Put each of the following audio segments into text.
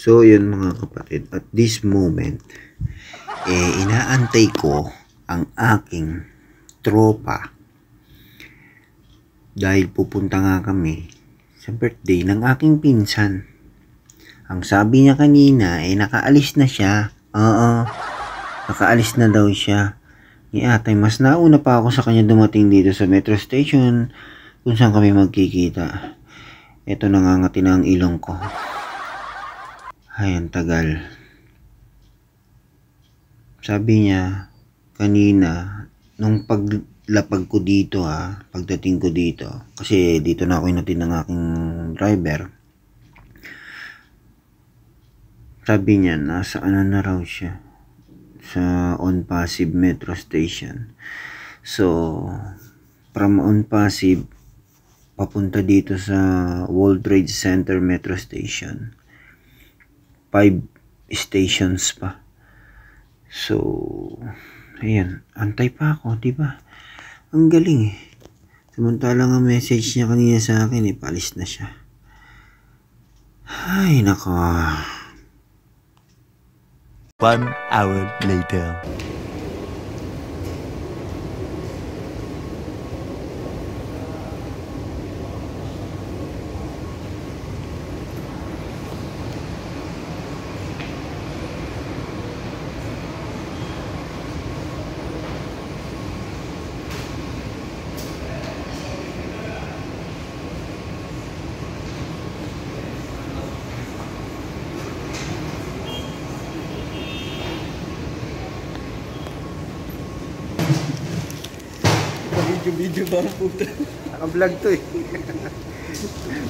So, yun mga kapatid. At this moment, eh, inaantay ko ang aking tropa. Dahil pupunta nga kami sa birthday ng aking pinsan. Ang sabi niya kanina, eh, nakaalis na siya. Oo, nakaalis na daw siya. Ni atay, mas nauna pa ako sa kanya dumating dito sa metro station kung saan kami magkikita. Ito nangangati na ang ilong ko. Ay, ang tagal. Sabi niya, kanina, nung paglapag ko dito ha, pagdating ko dito, kasi dito na ako inatin ng aking driver, sabi niya, nasa ano na raw siya, sa On Passive Metro Station. So, from On Passive, papunta dito sa World Trade Center Metro Station five stations pa. So, ayan, antay pa ako, di ba? Ang galing eh. Samantalang ang message niya kanina sa akin, eh, palis na siya. Ay, nako. One hour later. Video-video ba ang puta? Naka-vlog to eh.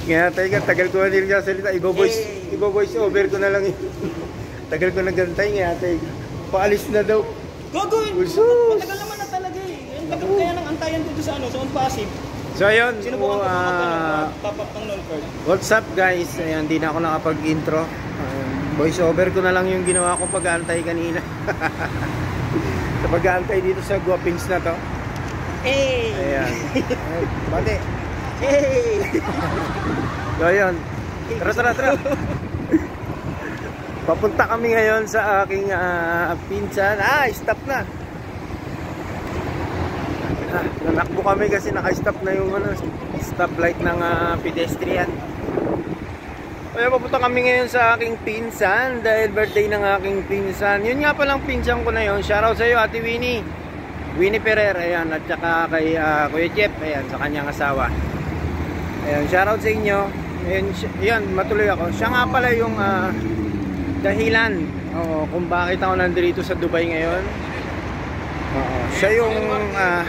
Kaya tayo ka, tagal ko na din salita. Ibo-voice, ibo-voice over ko na lang eh. tagal ko na gantay nga tayo. Paalis na daw. Gagawin! Usus! Matagal naman na talaga eh. Ang tagal kaya ng antayan dito sa ano, sa on passive. So ayun, Sino ba ang ah, top up ng what's up guys? Ayan, di na ako nakapag-intro. Um, voice over ko na lang yung ginawa ko pag-aantay kanina. sa pag-aantay dito sa Guapings na to. Hey! Ayan. Ay, Bate. Hey! So. Tara, tara, tara. Papunta kami ngayon sa aking ah, pinsan. Ah, stop na. Ah, nanakbo kami kasi naka-stop na yung ano, stoplight ng ah, pedestrian. Kaya papunta kami ngayon sa aking pinsan dahil birthday ng aking pinsan. Yun nga palang pinsan ko na yun. Shoutout sa iyo, Ate Winnie. Winnie Ferrer, ayan, at saka kay ah, Kuya Jeff, ayan, sa kanyang asawa. Ayan, shoutout sa inyo. Ayan, ayan, matuloy ako. Siya nga pala yung ah, dahilan oo, kung bakit ako nandito sa Dubai ngayon. Oo, siya yung ah,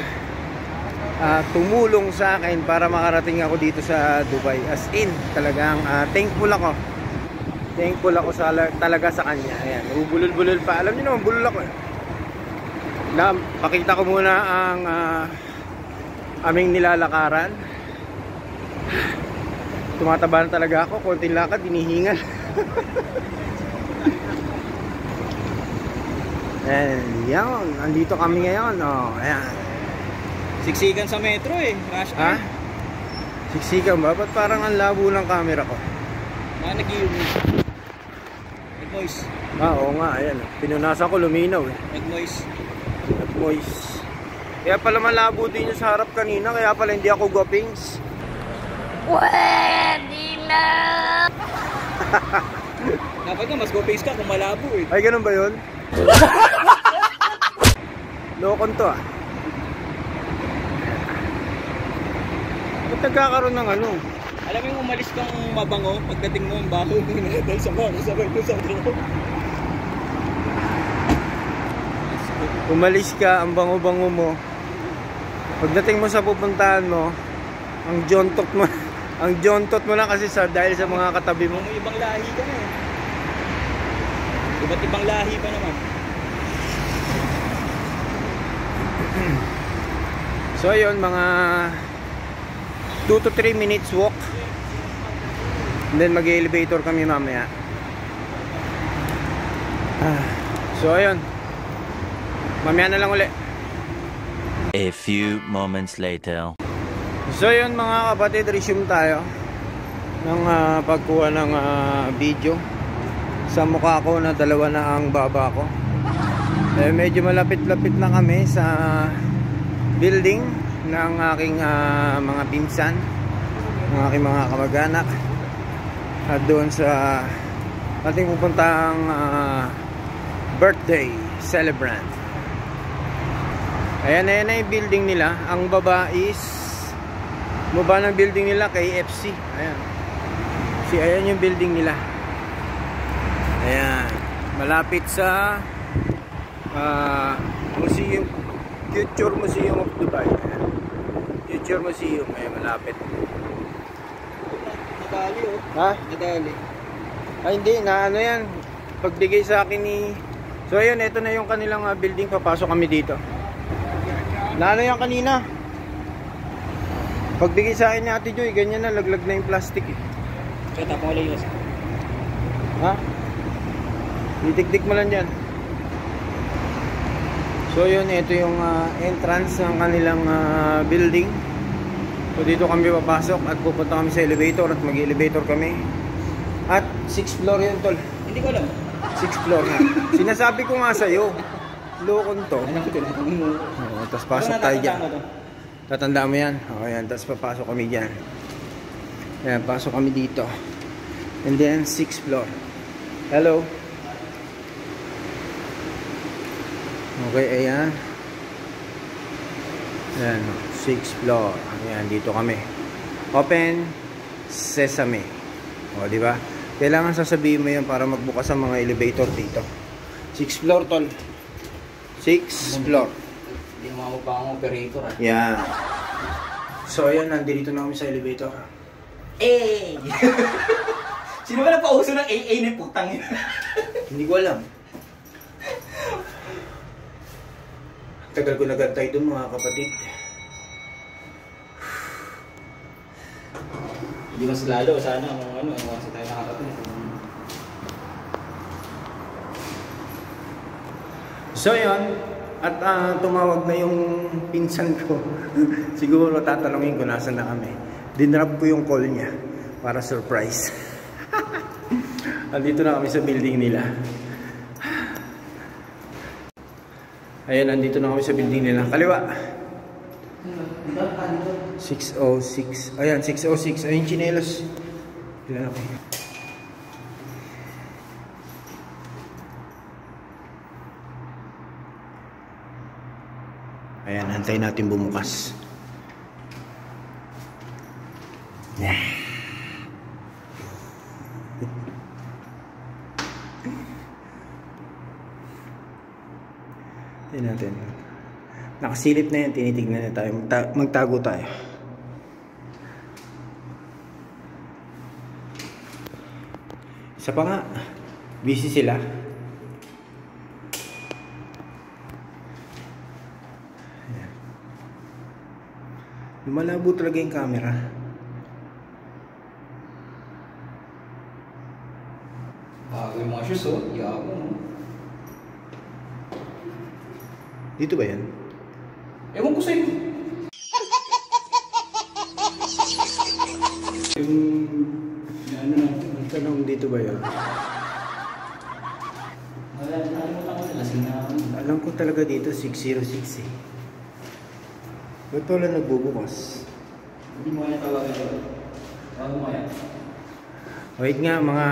ah, tumulong sa akin para makarating ako dito sa Dubai. As in, talagang ah, thankful ako. Thankful ako sa, talaga sa kanya. Ayan, bulol-bulol pa. Alam niyo naman, bulol ako. eh. Na, pakita ko muna ang ah, aming nilalakaran. Tumataba na talaga ako, konting lakad, hinihingal. Ayan, yan, andito kami ngayon, oh, ayan. Siksikan sa metro eh. Rush Ha? Siksikan ba? Ba't parang ang labo ng camera ko? Mga nag-ium. Nag-moist. Ah, oo nga, ayan. Pinunasan ko, luminaw eh. Nag-moist. Moist. Kaya pala malabo din yung sa harap kanina, kaya pala hindi ako guwapings. Pwede na! Dapat nga, mas go face ka kung malabo eh. Ay, ganun ba yun? Lokon to ah. Ba't nagkakaroon ng ano? Alam mo yung umalis kang mabango, pagdating mo ang baho mo na dahil sa baho, sabay mo sa bro. Umalis ka, ang bango-bango mo. Pagdating mo sa pupuntahan mo, ang jontot mo, ang jontot mo na kasi sa dahil sa mga katabi mo. May ibang lahi ka na eh. Iba't ibang lahi pa naman. So ayun, mga 2 to 3 minutes walk. And then mag-elevator kami mamaya. Ah, so ayun. Mamaya na lang uli. A few moments later. So yun mga kapatid, resume tayo ng ah, pagkuha ng ah, video. sa mukha ko na dalawa na ang baba ko. Eh, medyo malapit-lapit na kami sa building ng aking ah, mga pinsan, ng aking mga kamag-anak. At doon sa ating pupuntang ah, birthday celebrant. Ayan, ayan na yung building nila. Ang baba is baba ng building nila kay FC. Ayan. Si ayan yung building nila. Ayan. Malapit sa ah, Museum Future Museum of Dubai. Ayan. Future Museum. Ayan, malapit. Nadali oh. Ha? Nadali. Ay hindi, na ano yan. Pagbigay sa akin ni... So ayun, ito na yung kanilang ah, building. Papasok kami dito. Na ano yan kanina? Pagbigay sa akin ni Ate Joy, ganyan na, laglag na yung plastic eh. Kaya tapong wala yung Ha? Itiktik mo lang dyan. So yun, ito yung ah, entrance ng kanilang ah, building. So dito kami papasok at pupunta kami sa elevator at mag-elevator kami. At 6th floor yun tol. Hindi ko alam. 6th floor na. Sinasabi ko nga sa'yo, lokon to. Ano? Oo, tapos pasok tayo dyan. Tatandaan mo yan. O yan, tapos papasok kami dyan. Ayan, pasok kami dito. And then, 6th floor. Hello. Okay, ayan. Ayan, 6th floor. Ayan, dito kami. Open sesame. O, di ba? Kailangan sasabihin mo yan para magbukas ang mga elevator dito. 6th floor, tol. 6th floor. Hindi mo pa ang operator ah. Yan. So, ayan, nandito na kami sa elevator. Eh! Sino ba nagpauso ng AA ni putang yun? Hindi ko alam. Tagal ko nagantay doon mga kapatid. Hindi mas lalo sana kung ano, kung kasi tayo nakakapunta. So, yun. At ah, tumawag na yung pinsan ko. Siguro tatanungin ko nasan na kami. Dinrap ko yung call niya para surprise. Andito na kami sa building nila. Ayan, nandito na kami sa building nila. Kaliwa. 606. Ayan, 606. Ayun, chinelas. Ilan ako? Ayan, antayin natin bumukas. Yeah. Tingnan natin. Nakasilip na yan, tinitignan na tayo. Magta- magtago tayo. Isa pa nga, busy sila. Lumalabo talaga yung camera. Bago yung mga shoes oh. Yabo no. Dito ba yan? Ewan ko sa'yo. Yung... Ano na, ang tanong dito ba yan? Wala, Alam ko talaga dito 606 eh. Ba't wala nagbubukas? Hindi mo kaya tawagan ko. Mo kaya. Wait nga mga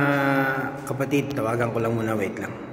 kapatid, tawagan ko lang muna, wait lang.